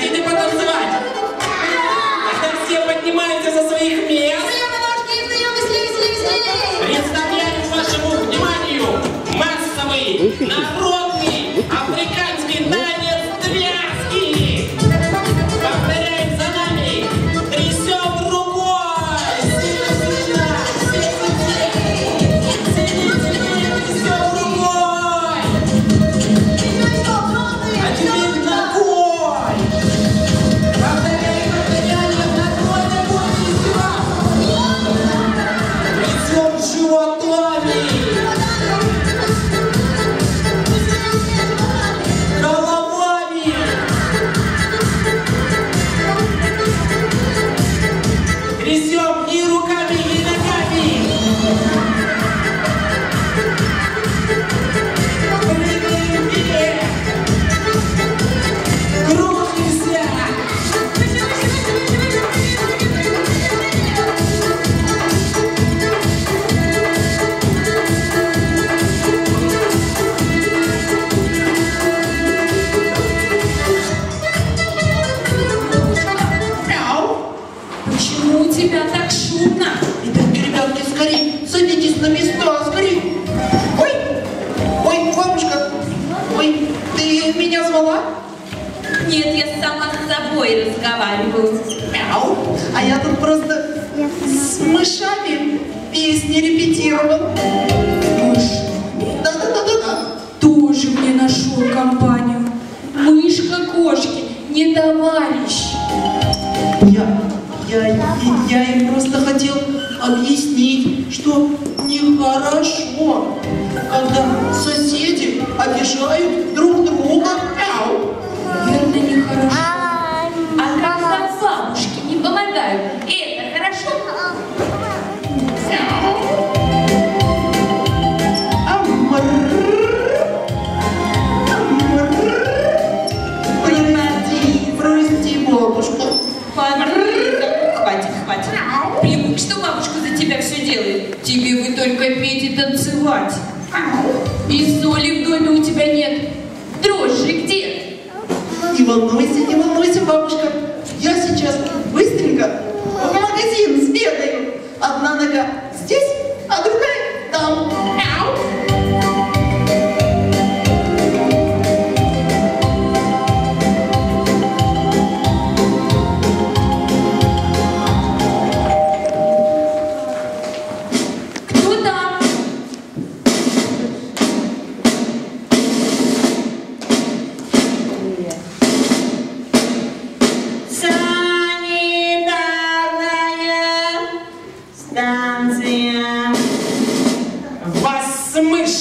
Thank you. Тут просто с мышами песни репетировал. Да-да-да-да-да. Тоже мне нашел компанию. Мышка кошки, не товарищ. Я, я, я им просто хотел объяснить, что нехорошо, когда соседи обижают друг друга. Наверное, нехорошо. Помогают, это хорошо? Прости, прости, бабушка. Хватит, хватит. Привык, что бабушка за тебя все делает. Тебе вы только петь и танцевать. И соли в доме у тебя нет. Дрожжи где? Не волнуйся, не волнуйся, бабушка. Я сейчас быстренько в магазин сбегаю. Одна здесь, а другая там.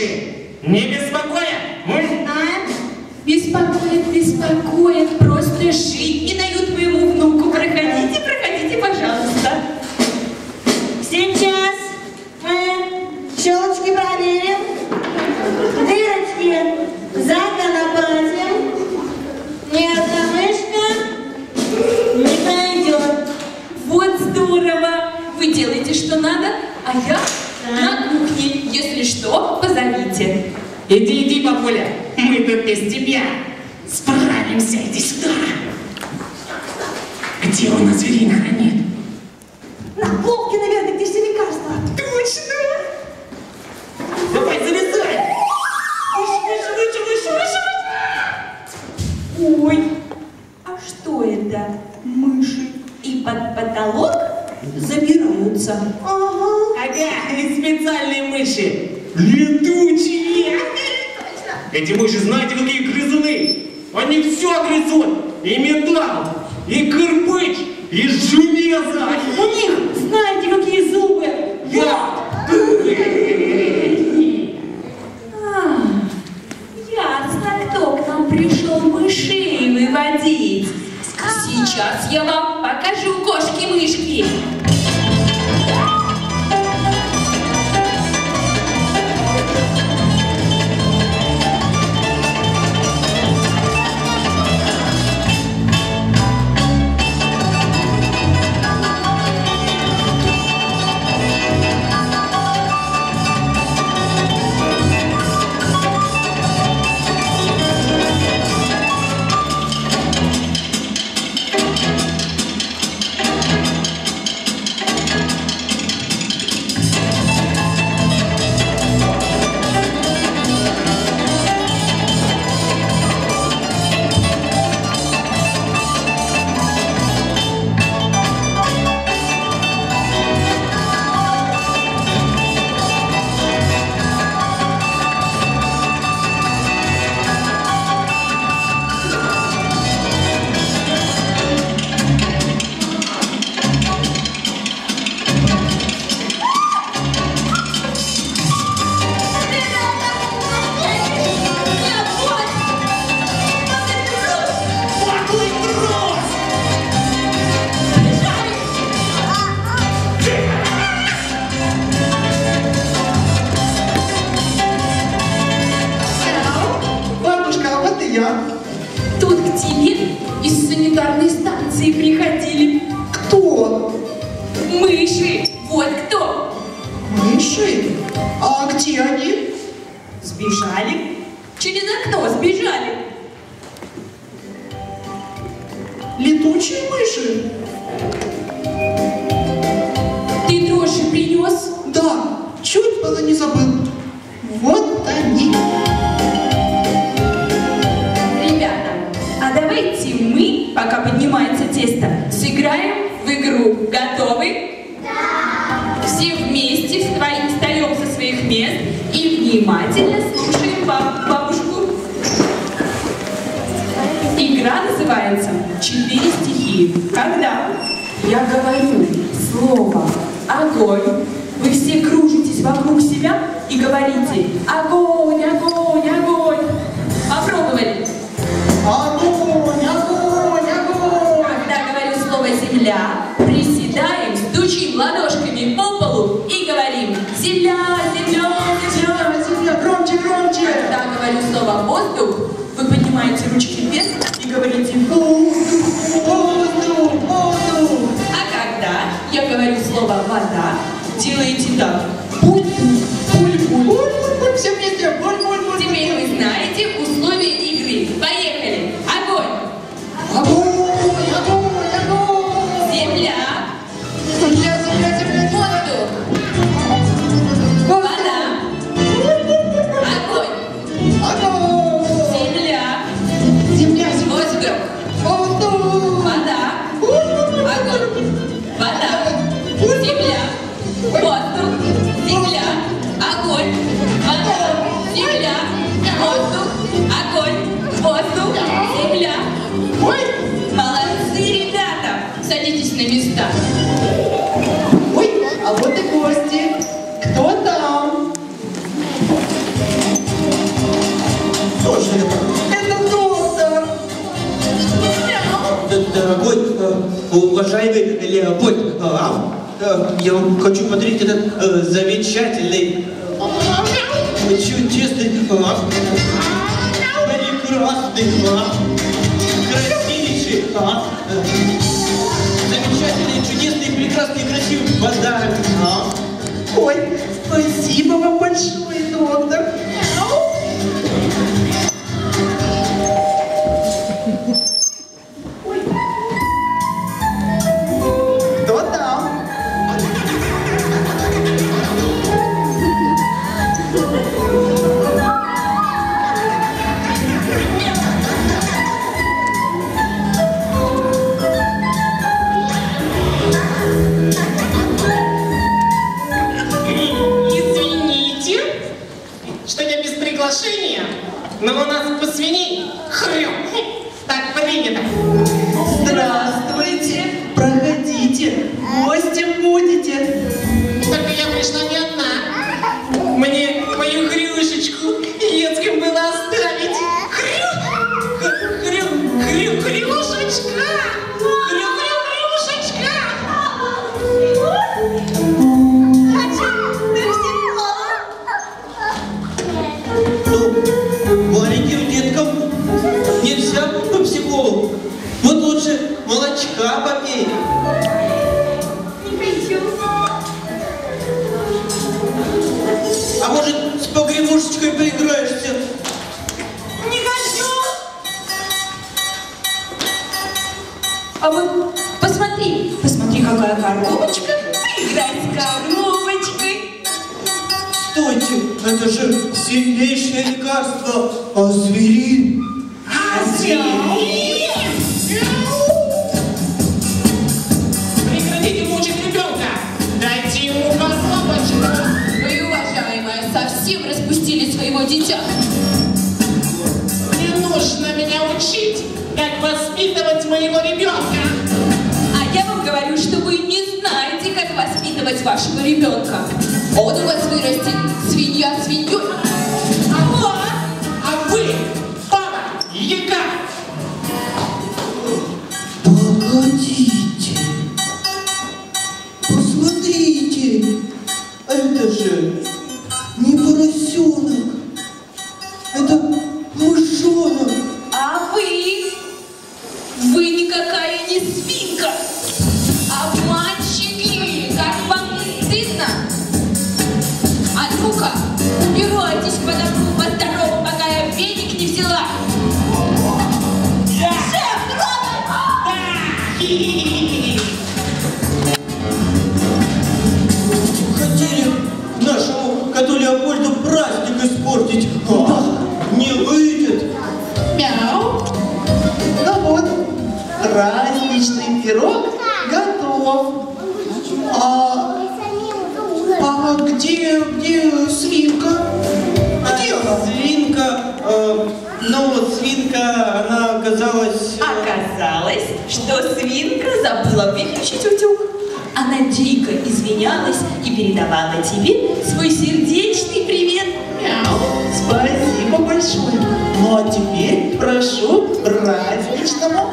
Мыши не беспокоят? М? Беспокоит, беспокоит, просто жить Что, позовите. Иди, иди, бабуля, мы тут без тебя справимся, иди сюда. Где у нас зверина хранит? На полке, наверное, где все лекарства. Точно! Давай, залезай! Выше, выше, выше, выше, выше! Ой, а что это? Мыши и под потолок забираются. Ага. Ага, специальные мыши. Летучие. Эти мыши, знаете, какие грызуны? Они все грызут. И металл, и кирпич, и железо. У них, знаете, какие зубы? Я. А, ясно, кто к нам пришел мышей выводить. Сейчас я вам покажу Летучие мыши? Ты дрожжи принес? Да, чуть было не забыл. Вот они. Ребята, а давайте мы, пока поднимается тесто, сыграем в игру. Готовы? «Четыре стихии». Когда я говорю слово «огонь», вы все кружитесь вокруг себя и говорите «огонь, огонь, огонь». Попробовали? Огонь, огонь, огонь! Когда говорю слово «земля», слово «вода», делаете так. «буль-буль, а, э, я вам хочу подарить этот замечательный, э, чудесный, прекрасный, красивейший, замечательный, чудесный, прекрасный, красивый подарок. Ой, спасибо вам большое, доктор. Погребушечкой поиграешься? Не хочу! А вот посмотри, посмотри, какая коробочка. Поиграй с коробочкой. Стойте, это же сильнейшее лекарство, аспирин. Прекратите распустили своего дитя. Не нужно меня учить, как воспитывать моего ребенка. А я вам говорю, что вы не знаете, как воспитывать вашего ребенка. Он у вас вырастет свинья свиньей. А вот, а вы, баба, яка. Погодите. праздничный пирог готов. А папа, где, где свинка? Где она? Свинка, э, ну вот свинка, она оказалась... Э, Оказалось, что свинка забыла выключить утюг. Она дико извинялась и передавала тебе свой сердечный привет. Мяу, спасибо большое. Ну а теперь прошу праздничному.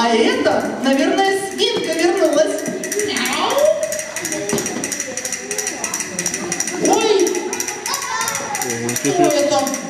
А это, наверное, свинка вернулась. Ой! Что это?